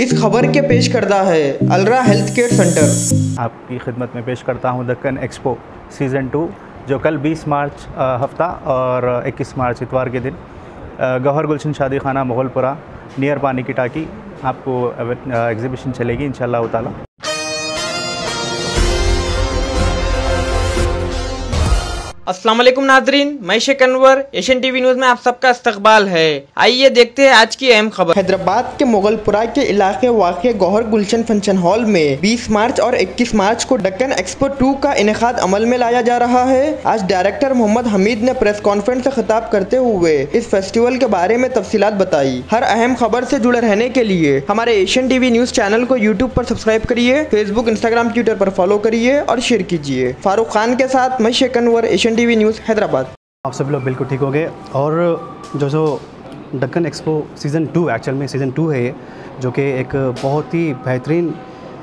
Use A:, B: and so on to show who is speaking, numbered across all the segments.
A: इस खबर के पेश करता है अलरा हेल्थ केयर सेंटर।
B: आपकी खिदमत में पेश करता हूँ दक्कन एक्सपो सीज़न टू जो कल 20 मार्च हफ़्ता और 21 मार्च इतवार के दिन गौहर गुलशन शादी खाना मोहलपुरा नियर पानी की टाकी, आपको एग्ज़िबिशन चलेगी इन ताला।
C: अस्सलाम वालेकुम नाजरीन, मैं Sheikh Anwar, Asian TV news में आप सबका इस्तकबाल है। आइए देखते हैं आज की अहम खबर।
A: हैदराबाद के मुगलपुरा के इलाके वाक़ गौहर गुलशन फ़ंक्शन हॉल में 20 मार्च और 21 मार्च को डक्कन एक्सपो 2 का इनका अमल में लाया जा रहा है। आज डायरेक्टर मोहम्मद हमीद ने प्रेस कॉन्फ्रेंस ऐसी खिताब करते हुए इस फेस्टिवल के बारे में तफसीलात बताई। हर अहम खबर ऐसी जुड़े रहने के लिए हमारे एशियन टीवी न्यूज़ चैनल को यूट्यूब आरोप सब्सक्राइब करिए, फेसबुक, इंस्टाग्राम, ट्विटर आरोप फॉलो करिए और शेयर कीजिए। फारूक खान के साथ मैं Sheikh Anwar, Asian TV news, Hyderabad.
D: आप सभी लोग बिल्कुल ठीक हो गए और जो जो Deccan expo season two actual में सीज़न टू है ये, जो कि एक बहुत ही बेहतरीन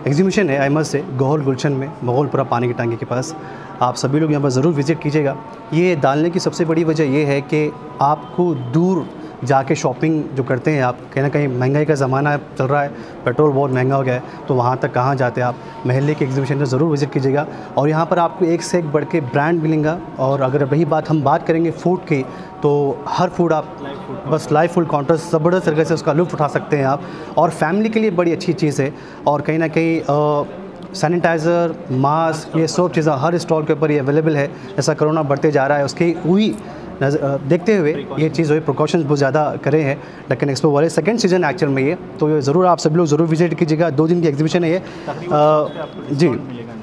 D: एग्जीबिशन है अहमद से गोहल गुलशन में, मगोलपुरा पानी की टांगी के पास। आप सभी लोग यहाँ पर ज़रूर विज़िट कीजिएगा। ये डालने की सबसे बड़ी वजह ये है कि आपको दूर जाके शॉपिंग जो करते हैं आप, कहीं ना कहीं महँगाई का ज़माना चल रहा है, पेट्रोल बहुत महँगा हो गया है तो वहाँ तक कहाँ जाते हैं आप? महल्ले के एग्जीबिशन में ज़रूर विज़िट कीजिएगा। और यहाँ पर आपको एक से एक बढ़ के ब्रांड मिलेंगे। और अगर वही बात हम बात करेंगे फ़ूड की तो हर फ़ूड आप बस लाइव फ़ूड काउंटर ज़बरदस्त तरीके से उसका लुत्फ़ उठा सकते हैं आप। और फैमिली के लिए बड़ी अच्छी चीज़ है। और कहीं ना कहीं सैनिटाइज़र मास्क ये सब चीज़ें हर स्टॉल के ऊपर ये अवेलेबल है। जैसा कोरोना बढ़ते जा रहा है, उसकी हुई देखते हुए ये चीज़ हुई प्रिकॉशंस बहुत ज़्यादा करे हैं। डक्कन एक्सपो वाले सेकंड सीज़न एक्चुअल में ये तो ये ज़रूर आप सभी लोग ज़रूर विज़िट कीजिएगा। दो दिन की एग्जीबिशन है ये। जी।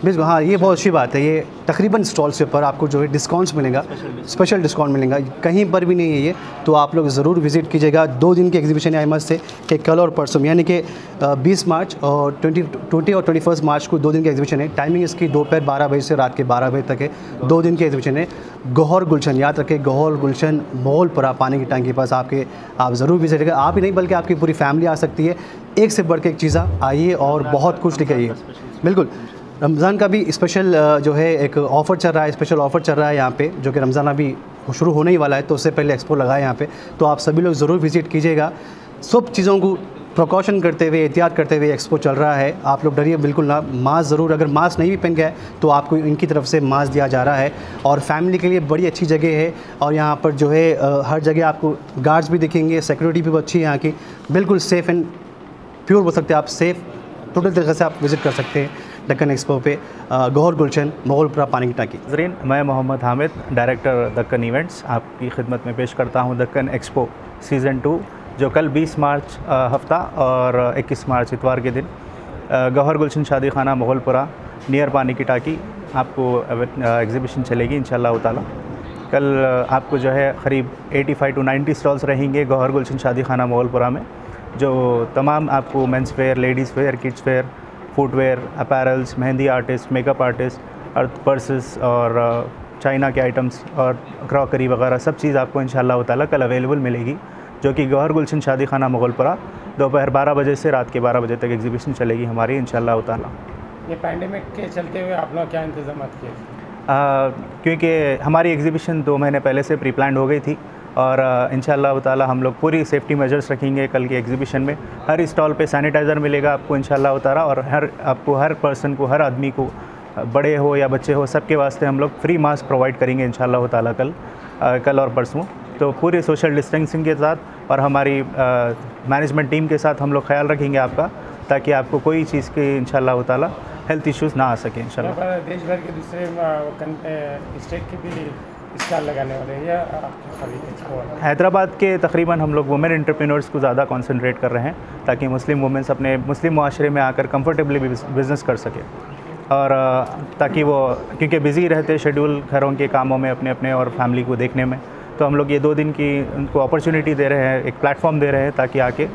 D: बिल्कुल हाँ ये बहुत अच्छी बात है। ये तकरीबन स्टॉल्स के ऊपर आपको जो है डिस्काउंट्स मिलेगा स्पेशल डिस्काउंट मिलेगा। कहीं पर भी नहीं है ये तो आप लोग ज़रूर विज़िट कीजिएगा। दो दिन की एग्जीबिशन है अहमद से कि कल और परसों यानी कि बीस मार्च और ट्वेंटी ट्वेंटी और ट्वेंटी फ़र्स्ट मार्च को दो दिन की एग्जीबिशन है। टाइमिंग इसकी दोपहर बारह बजे से रात के बारह बजे तक है। दो दिन की एग्जीबिशन है। गौहर गुलशन याद रखें गौहर गुलशन मोगलपुरा पानी की टैंक के पास आपके आप ज़रूर विज़िट करें आप ही नहीं बल्कि आपकी पूरी फैमिली आ सकती है। एक से बढ़ के एक चीज़ आइए और बहुत कुछ आइए बिल्कुल। रमज़ान का भी स्पेशल जो है, एक ऑफ़र चल रहा है स्पेशल ऑफ़र चल रहा है यहाँ पे, जो कि रमज़ान अभी शुरू होने ही वाला है तो उससे पहले एक्सपो लगा है यहाँ पे। तो आप सभी लोग ज़रूर विज़िट कीजिएगा। सब चीज़ों को प्रिकॉशन करते हुए, एहतियात करते हुए एक्सपो चल रहा है। आप लोग डरिए बिल्कुल ना मास्क ज़रूर, अगर मास्क नहीं भी पहन गया तो आपको इनकी तरफ़ से मास्क दिया जा रहा है। और फैमिली के लिए बड़ी अच्छी जगह है, और यहाँ पर जो है हर जगह आपको गार्ड्स भी दिखेंगे सिक्योरिटी भी अच्छी है यहाँ की। बिल्कुल सेफ़ एंड प्योर बोल सकते हैं आप सेफ़ टोटल तरीके से आप विज़िट कर सकते हैं। डक्कन एक्सपो पे गौहर गुलशन मोगलपुरा पानी की टाकी।
B: नजरीन मैं मोहम्मद हामिद डायरेक्टर दक्कन इवेंट्स आपकी खिदमत में पेश करता हूँ दक्कन एक्सपो सीज़न टू जो कल 20 मार्च हफ़्ता और 21 मार्च इतवार के दिन। गौहर गुलशन शादी खाना मोगलपुरा नियर पानी की टाकी, आपको एग्ज़िबिशन चलेगी इन ताला। कल आपको जो है क़रीब 85 टू 90 स्टॉल्स रहेंगे गौहर गुलशन शादी खाना मोगलपुरा में, जो तमाम आपको men's wear ladies wear kids wear footwear apparels mehndi artist makeup artist और पर्सेस और चाइना के आइटम्स और क्रॉकरी वगैरह सब चीज़ आपको इन ताला कल अवेलेबल मिलेगी जो कि गौहर गुलशन शादी खाना मुगलपुरा दोपहर 12 बजे से रात के 12 बजे तक एग्जीबिशन चलेगी हमारी इन ताला।
E: ये पैंडेमिक के चलते हुए आप लोग क्या इंतज़ाम किए?
B: क्योंकि हमारी एग्जीबिशन दो महीने पहले से प्री प्लान हो गई थी और इन ताला हम लोग पूरी सेफ्टी मेजर्स रखेंगे कल की एग्जीबिशन में। हर स्टॉल पे सैनिटाइज़र मिलेगा आपको इन ताला और हर आपको हर पर्सन को हर आदमी को बड़े हो या बच्चे हो सबके वास्ते हम लोग फ्री मास्क प्रोवाइड करेंगे इन ताला कल आ, कल और परसों। तो पूरे सोशल डिस्टेंसिंग के साथ और हमारी मैनेजमेंट टीम के साथ हम लोग ख्याल रखेंगे आपका ताकि आपको कोई चीज़ के इन ताला हेल्थ इश्यूज़ ना आ सके इन
E: देश भर के दूसरे स्टेट के भी स्टॉल लगाने वाले हैं या
B: हैदराबाद के तकरीबन हम लोग वुमेन एंटरप्रेन्योर्स को ज़्यादा कंसंट्रेट कर रहे हैं, ताकि मुस्लिम वुमेंस अपने मुस्लिम माशरे में आकर कंफर्टेबली बिज़नेस कर सके। और ताकि वो, क्योंकि बिज़ी रहते शेड्यूल घरों के कामों में अपने अपने और फैमिली को देखने में। तो हम लोग ये दो दिन की, उनको अपॉर्चुनिटी दे रहे हैं, एक प्लेटफॉर्म दे रहे हैं, ताकि आके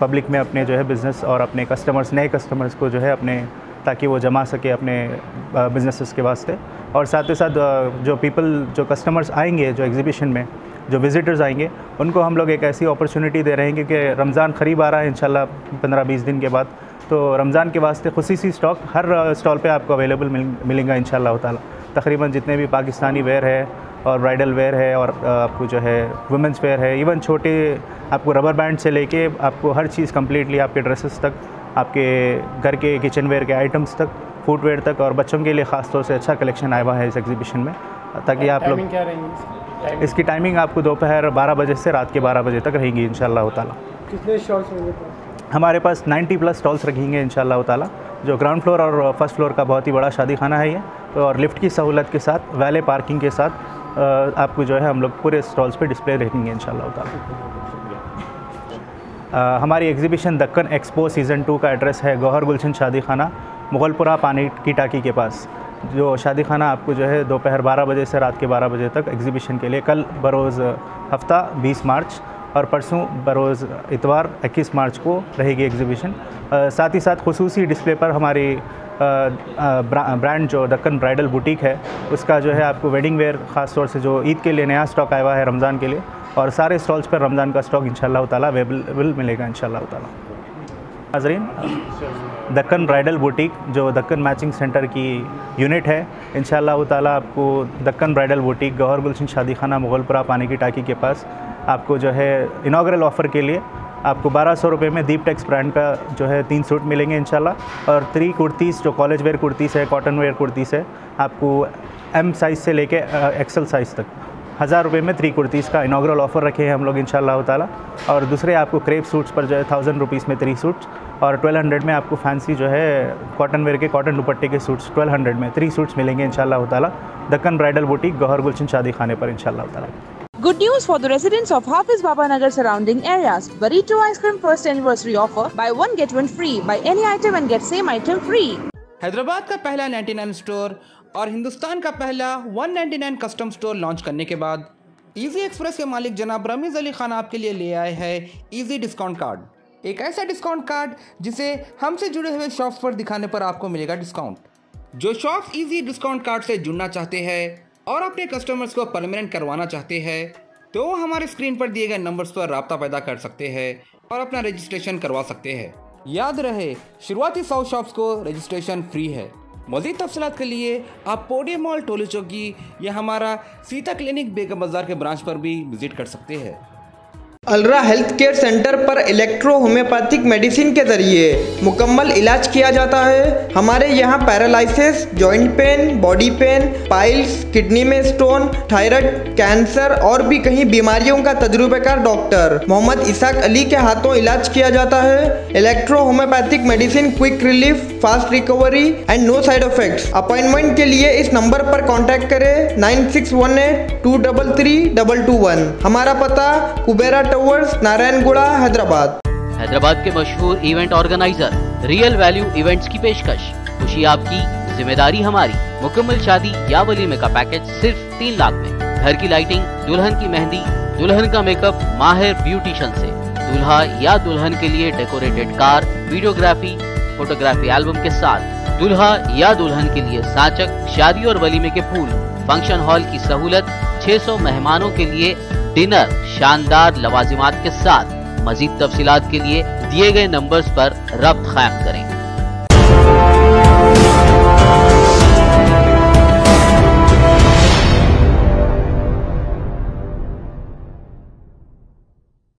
B: पब्लिक में अपने जो है बिज़नेस और अपने कस्टमर्स नए कस्टमर्स को जो है अपने ताकि वो जमा सके अपने बिजनेसेस के वास्ते। और साथ ही साथ जो पीपल जो कस्टमर्स आएँगे जो एग्जीबिशन में जो विज़िटर्स आएँगे उनको हम लोग एक ऐसी अपॉर्चुनिटी दे रहे हैं क्योंकि रमज़ान करीब आ रहा है इंशाल्लाह पंद्रह बीस दिन के बाद। तो रमज़ान के वास्ते खुशी सी स्टॉक हर स्टॉल पे आपको अवेलेबल मिल, मिलेगा इन ताला। तकरीबन जितने भी पाकिस्तानी वेयर है और ब्राइडल वेयर है और आपको जो है वुमेंस वेयर है इवन छोटे आपको रबर बैंड से लेके आपको हर चीज़ कम्प्लीटली आपके ड्रेसेस तक आपके घर के किचन वेयर के आइटम्स तक फुटवेयर तक और बच्चों के लिए ख़ास तौर से अच्छा कलेक्शन आया हुआ है इस एग्जीबिशन में ताकि आप लोग
E: टाइमिंग क्या रहेंगी
B: इसकी? टाइमिंग आपको दोपहर 12 बजे से रात के 12 बजे तक रहेंगी इन ताला।
E: कितने शॉर्ट्स होंगे
B: हमारे पास 90 प्लस स्टॉल्स रखेंगे इन ताला। जो ग्राउंड फ्लोर और फ़र्स्ट फ्लोर का बहुत ही बड़ा शादी खाना है ये तो और लिफ्ट की सहूलत के साथ वैले पार्किंग के साथ आपको जो है हम लोग पूरे स्टॉल्स पे डिस्प्ले रखेंगे इन ताला। हमारी exhibition Deccan expo season two का एड्रेस है गौहर गुलशन शादी खाना, मुगलपुरा पानी की टाकी के पास। जो शादी खाना आपको जो है दोपहर 12 बजे से रात के 12 बजे तक एग्जीबिशन के लिए, कल बरोज़ हफ़्ता 20 मार्च और परसों बरोज़ इतवार 21 मार्च को रहेगी एग्जीबिशन साथ ही साथ खसूसी डिस्प्ले पर हमारी ब्रा- ब्रांड जो दक्कन ब्राइडल बुटीक है, उसका जो है आपको वेडिंग वेयर ख़ास तौर से जो ईद के लिए नया स्टॉक आया हुआ है रमज़ान के लिए और सारे स्टॉल्स पर रमज़ान का स्टॉक इंशाल्लाह ताला अवेलेबल मिलेगा इंशाल्लाह ताला। नाजरीन, दक्कन ब्राइडल बुटीक जो दक्कन मैचिंग सेंटर की यूनिट है इन ताला आपको दक्कन ब्राइडल बुटीक गौहर गुलशन शादी खाना मुगलपुरा पानी की टाकी के पास आपको जो है इनाग्रल ऑफ़र के लिए आपको बारह सौ रुपये में दीप टेक्स ब्रांड का जो है तीन सूट मिलेंगे इंशाल्लाह। और थ्री कुर्तीज़ जो कॉलेज वेयर कुर्तीज़ है कॉटन वेयर कुर्तीज़ है, आपको एम साइज़ से लेके एक्सल साइज़ तक। हज़ार रुपये में थ्री कुर्तीज़ का इनाग्रल ऑफ़र रखे हैं हम लोग इंशाल्लाह ताला और दूसरे आपको क्रेप सूट्स पर जो है थाउज़ेंड रुपीज़ में थ्री सूट्स और ट्वेल्व हंड्रेड में आपको फैंसी जो है कॉटन वेयर के कॉटन दुपट्टे के सूट्स ट्वेल्व हंड्रेड में थ्री सूट्स मिलेंगे इंशाल्लाह ताला दक्कन ब्राइडल बुटीक गौहर गुलशन शादी खाने पर इंशाल्लाह ताला
F: Good news for the residents of Hafiz Baba Nagar surrounding areas. Burrito ice cream first anniversary offer. Buy one get one free. Buy any item and get same item free.
G: Hyderabad का पहला 99 store और हिंदुस्तान का पहला 199 custom store launch करने के बाद easy express के मालिक जनाब रमीज अली खान आपके लिए ले आए हैं इजी डिस्काउंट कार्ड एक ऐसा डिस्काउंट कार्ड जिसे हमसे जुड़े हुए शॉप्स पर दिखाने पर आपको मिलेगा डिस्काउंट जो शॉप्स इजी डिस्काउंट कार्ड से जुड़ना चाहते हैं और अपने कस्टमर्स को परमानेंट करवाना चाहते हैं तो वो हमारे स्क्रीन पर दिए गए नंबर्स पर रब्ता पैदा कर सकते हैं और अपना रजिस्ट्रेशन करवा सकते हैं। याद रहे, शुरुआती सौ शॉप्स को रजिस्ट्रेशन फ्री है। मजीद तफसलत के लिए आप पोडियम मॉल टोली चौकी या हमारा सीता क्लिनिक, बेगम बाज़ार के ब्रांच पर भी विज़िट कर सकते हैं।
A: अलरा हेल्थ केयर सेंटर पर इलेक्ट्रो होम्योपैथिक मेडिसिन के ज़रिए मुकम्मल इलाज किया जाता है। हमारे यहाँ paralysis joint pain, body pain, piles, kidney में स्टोन, थायराइड, कैंसर और भी कई बीमारियों का तजुर्बेकार डॉक्टर मोहम्मद इसाक अली के हाथों इलाज किया जाता है। Electro homeopathic medicine, quick relief, fast recovery and no side effects. Appointment के लिए इस नंबर पर कांटेक्ट करें। Nine six one eight two double three double two one. हमारा पता कुबेरा टावर्स नारायणगुड़ा हैदराबाद
H: हैदराबाद के मशहूर event organiser real value events की पेशकश। खुशी आपकी, ज़िम्मेदारी हमारी। मुकम्मल शादी या वलीमे का पैकेज सिर्फ़ तीन लाख में। घर की लाइटिंग दुल्हन की मेहंदी, दुल्हन का मेकअप माहिर ब्यूटिशियन से। दूल्हा या दुल्हन के लिए decorated car videography photography album के साथ। दूल्हा या दुल्हन के लिए साचक, शादी और वलीमे के फूल। फ़ंक्शन हॉल की सहूलत 600 मेहमानों के लिए डिनर, शानदार लवाजिमात के साथ, मजीद तफसीलात के लिए दिए गए नंबर्स पर रब्त कायम करें।